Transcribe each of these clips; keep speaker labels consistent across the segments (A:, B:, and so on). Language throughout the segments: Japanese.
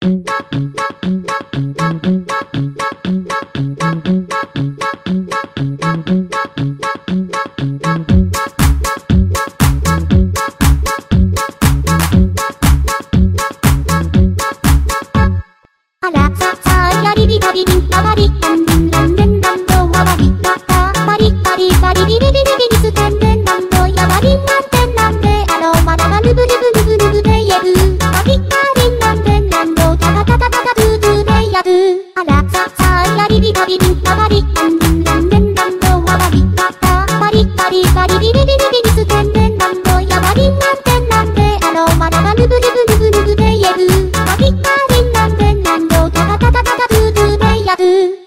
A: Bye. do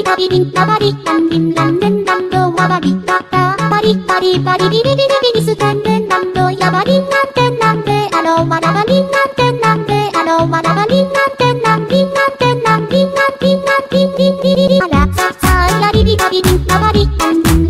A: ビタビビンタバリタンビンランデンダンドワバリタタバリバリバリビリビリビリスタンデンダンドヤバリンなんてなんであのマなバリンなんてなんであのマなバリンなんてなんビンなんてなんビンなんビンなんビンビンビリリあらささやリビリビビンタバリタンビ